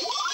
What?